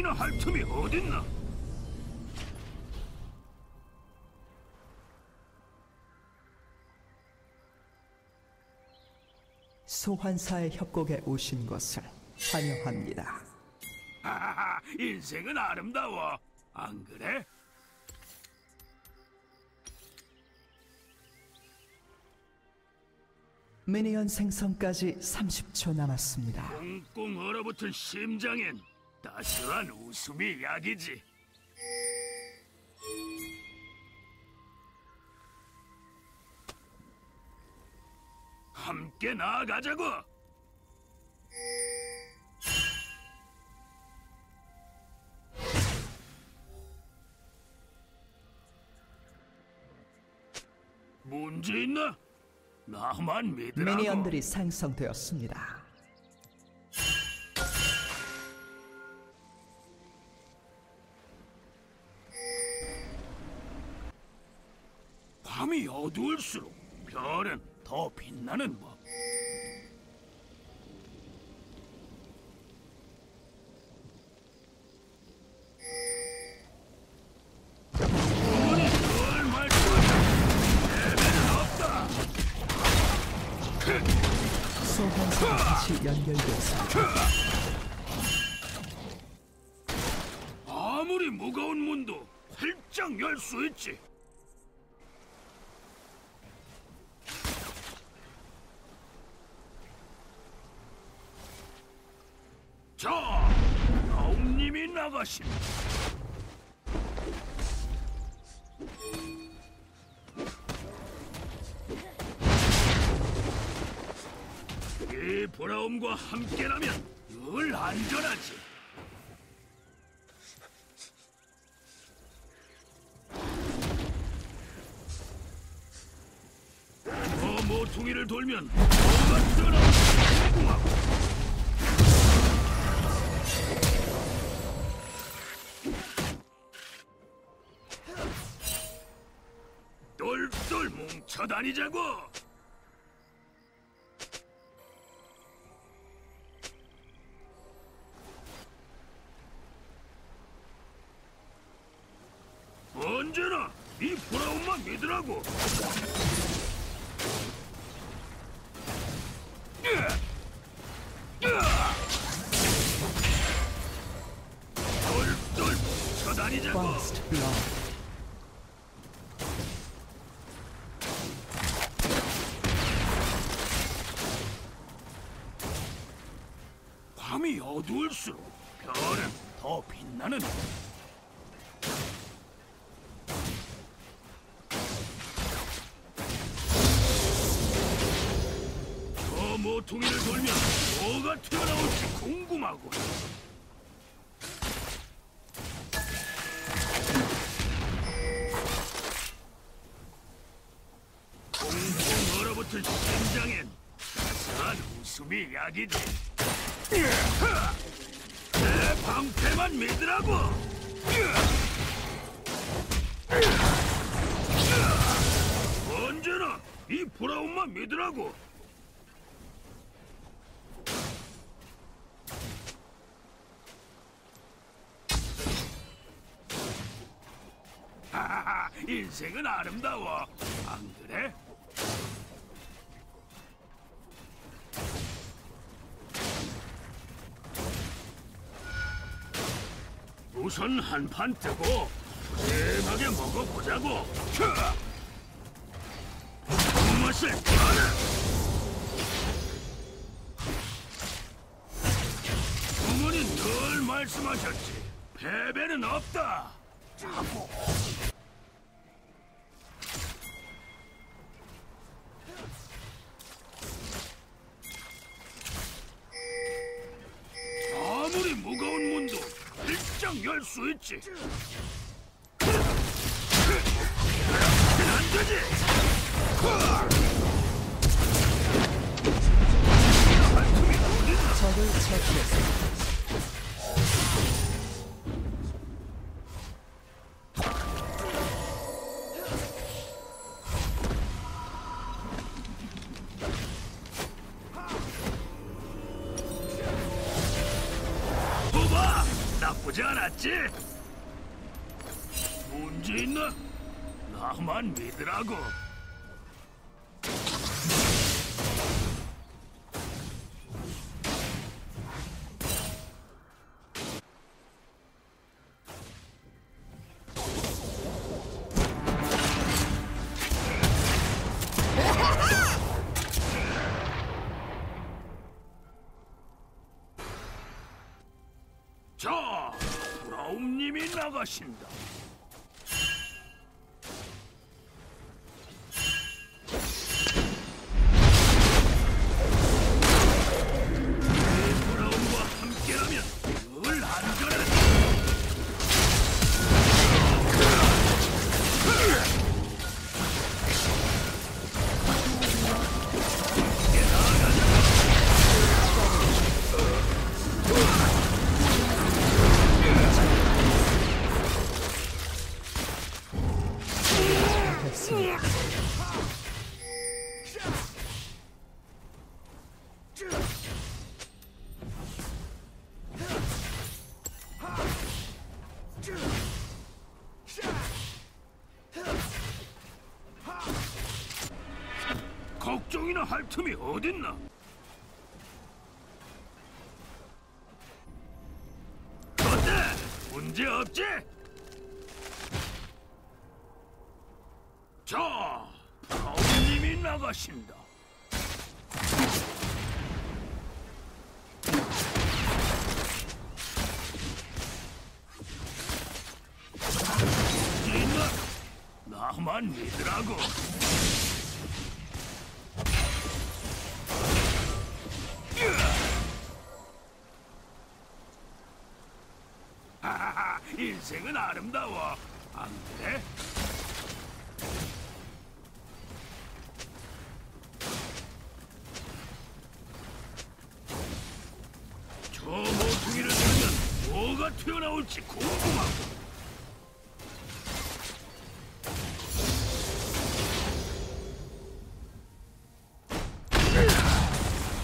걱정이나 할 틈이 어딨나? 소환사의 협곡에 오신 것을 환영합니다. 하하하, 인생은 아름다워. 안 그래? 미니언 생성까지 30초 남았습니다. 꽁꽁 얼어붙은 심장엔 따스한 웃음이 약이지. 함께 나아가자고. 문제 있나? 나만 믿으라고. 미니언들이 생성되었습니다. 밤이 어두울수록 별은 더 빛나는 법. 다시 연결되었습니다. 아무리 무거운 문도 활짝 열 수 있지. 자, 나가십니다. 이 보라움과 함께라면 늘 안전하지. 저 모퉁이를 돌면 뭐가 튀어나올지 궁금하고 다니자고 밤이 어두울수록 별은 더 빛나는 법. 저 모퉁이를 돌면 뭐가 튀어나올지 궁금하고 꽁꽁 얼어붙은 심장엔 따스한 웃음이 약이지 내 방패만 믿으라고 언제나 이 브라운만 믿으라고 인생은 아름다워. 안 그래? 우선 한 판 뜨고 푸짐하게 먹어보자고. 차! 맛을 봐라. 어머니 늘 말씀하셨지. 패배는 없다. 자고. 수 있지. 안 되지. 적을 처치했습니다. 브라움님 걱정이나 할 틈이 어딨나? 문제 있나? 나만 믿으라고. 인생은 아름다워. 안 그래? 튀어나올지 궁금하고.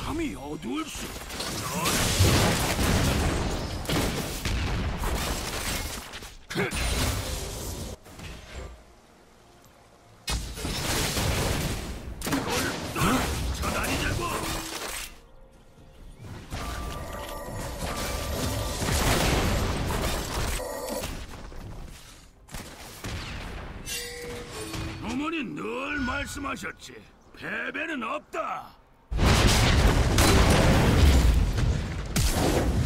밤이 어머니 늘 말씀하셨지. 패배는 없다.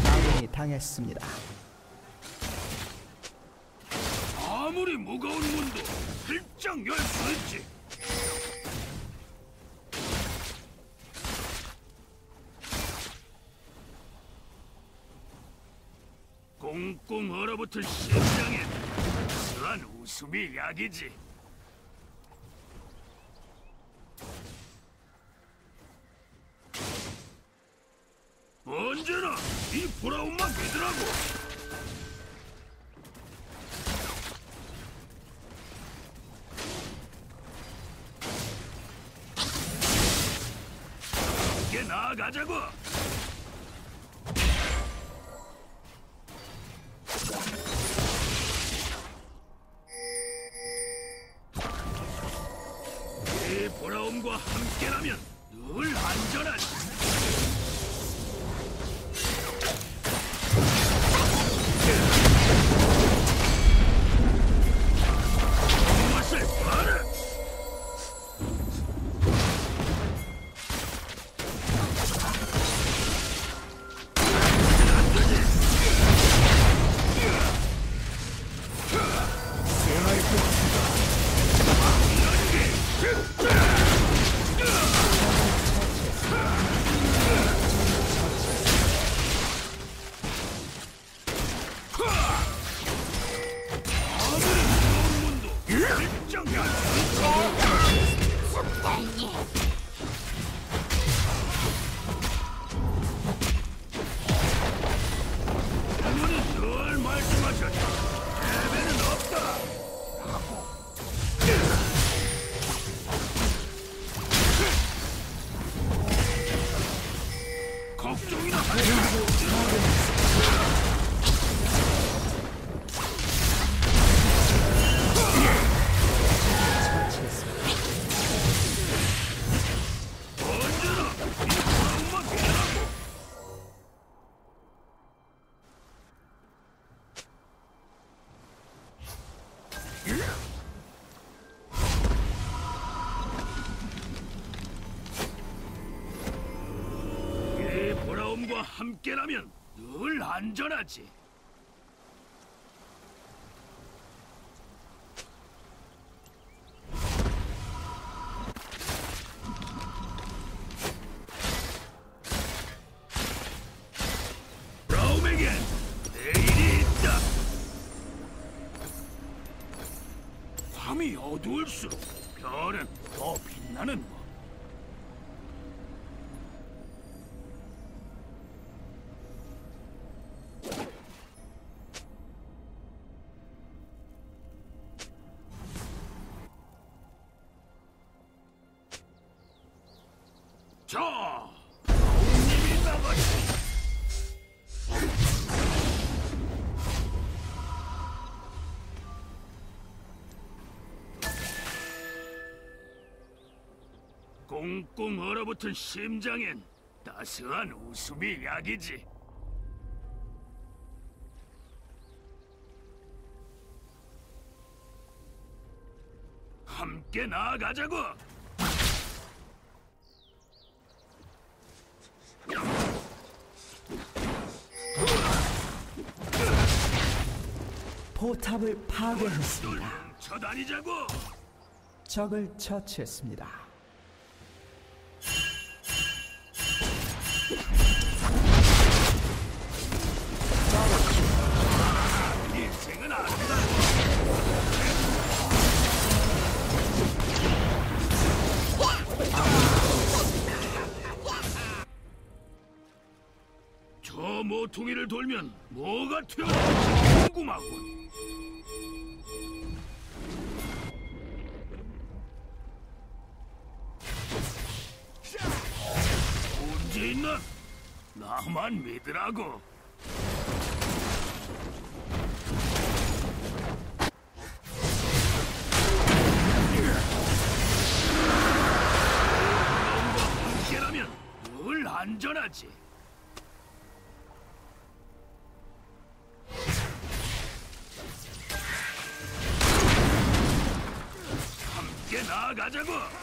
아군이 당했습니다. 아무리 무거운 문도 활짝 열수 있지. 꽁꽁 얼어붙은 심장에 스한 웃음이 약이지. 나아가자고. 함께라면 늘 안전하지. 자. 꽁꽁 얼어붙은 심장엔 따스한 웃음이 약이지. 함께 나아가자고. 포탑을 똘 파괴했습니다. 적을 처치했습니다. 모퉁이를 돌면 뭐가 튀어나올지 궁금하군. 문제 있나? 나만 믿으라고. 늘 안전하지. 나아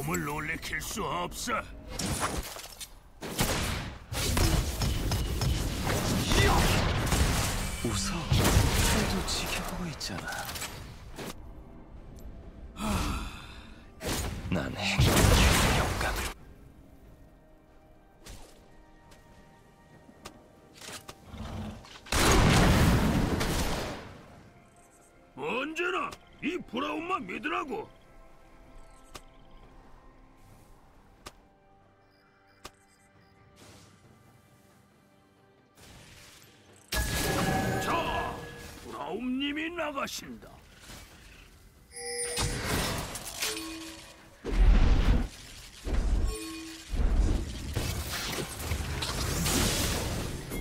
브라움을 놀래킬 수 없어. 웃어. 나도 지켜보고 있잖아. 난 행복의 영감을. 언제나 이 브라움만 믿으라고. 나가신다.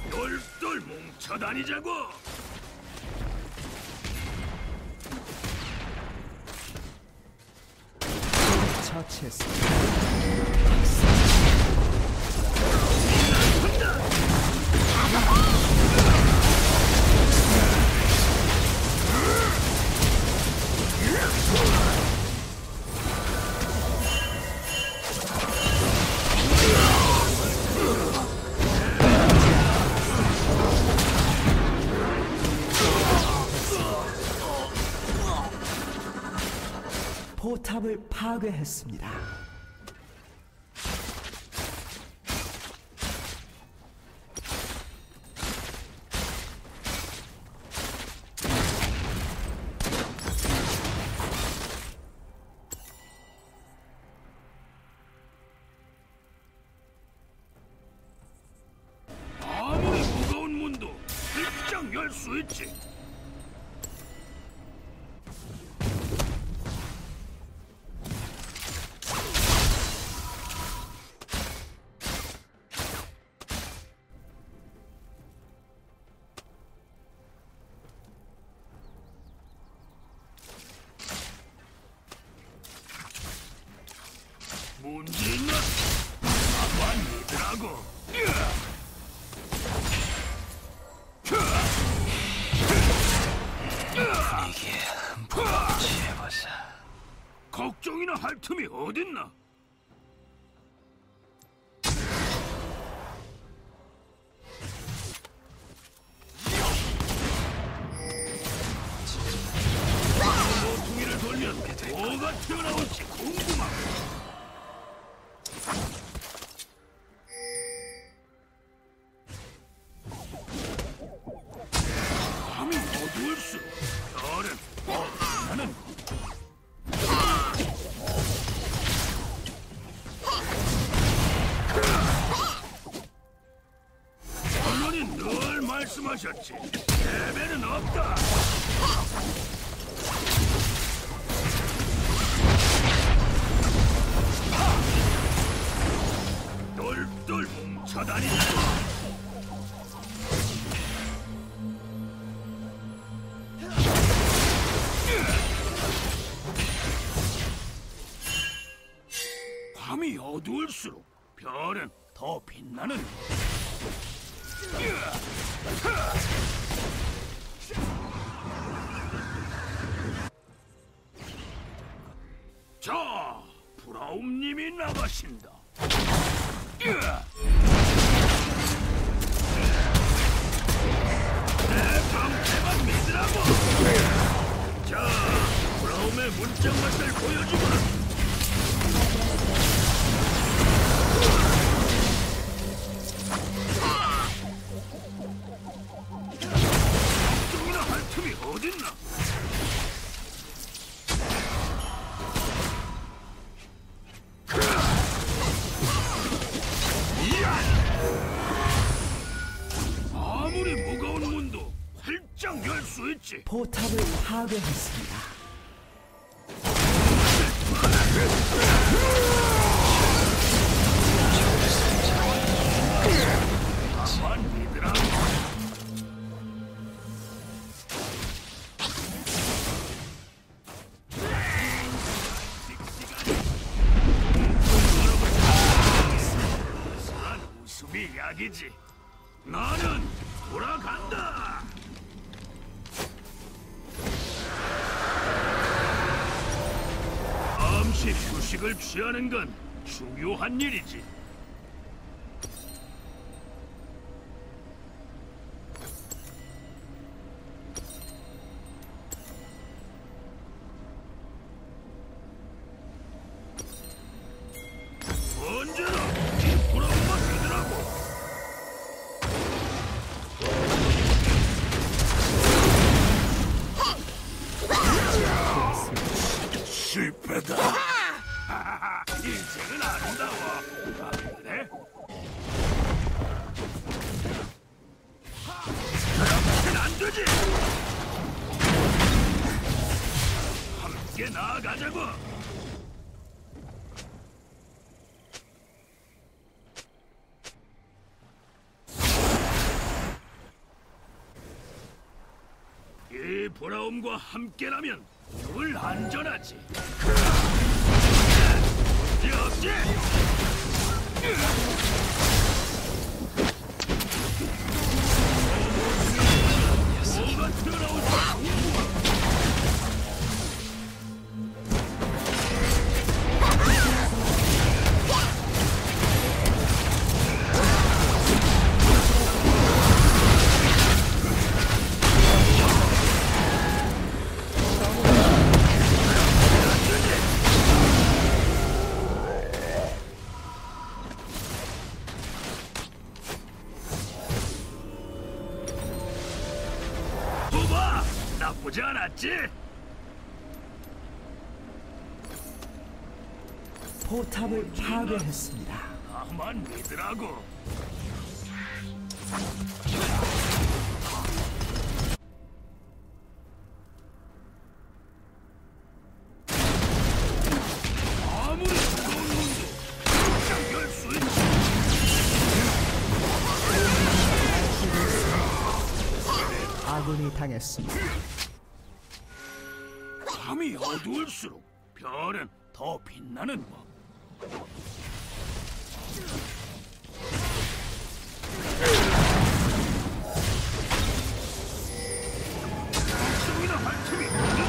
똘똘 뭉쳐다니자고. 처치했습니다. 파괴했습니다. 분위기에 흠뻑 취해보자. 걱정이나 할 틈이 어딨나? 예배는 없다 밤이 어두울수록 별은 더 빛나는 자, 브라움님이 나가신다. 내 방패만 믿으라고. 자, 브라움의 문장 맛을 보여주거라. 웃음이 약이지. 나는 돌아간다. 휴식을 취하는 건 중요한 일이지. 나아가자고. 이 브라움과 함께라면 늘 안전하지. 문제 없지? 뭐가 튀어나올지 않았지? 포탑을 파괴했습니다. 나만 믿으라고. 있지. 아군이 당했습니다. 밤이 어두울수록 별은 더 빛나는 법. 좀이나 할 틈이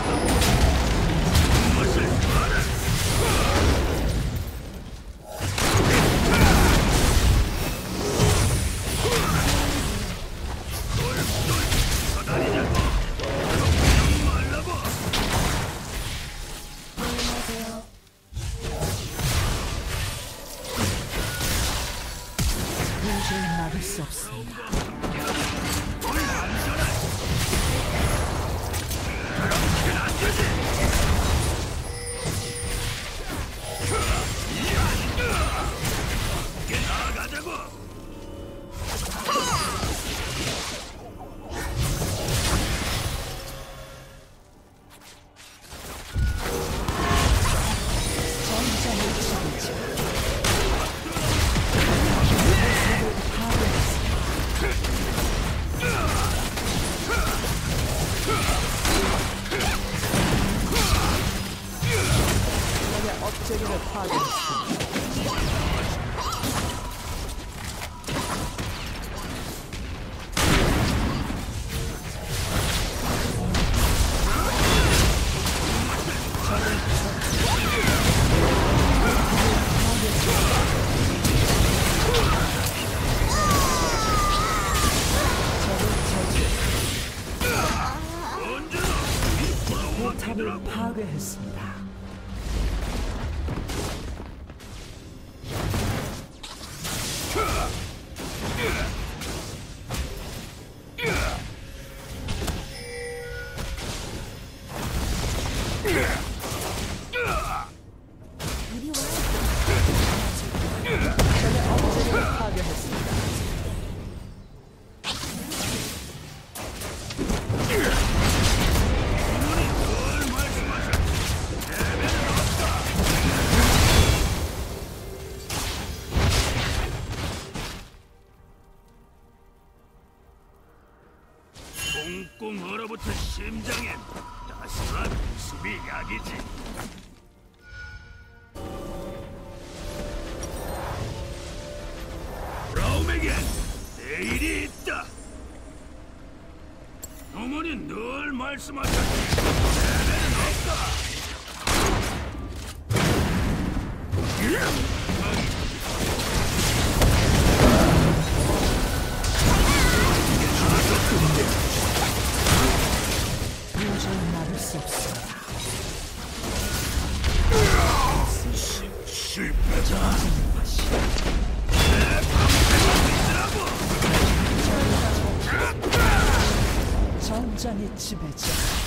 꽁꽁 얼어붙은 심장엔 따스한 수비 약이지. 브라움에겐 내일이 있다. 어머니 늘 말씀하셨 전장의 지배자.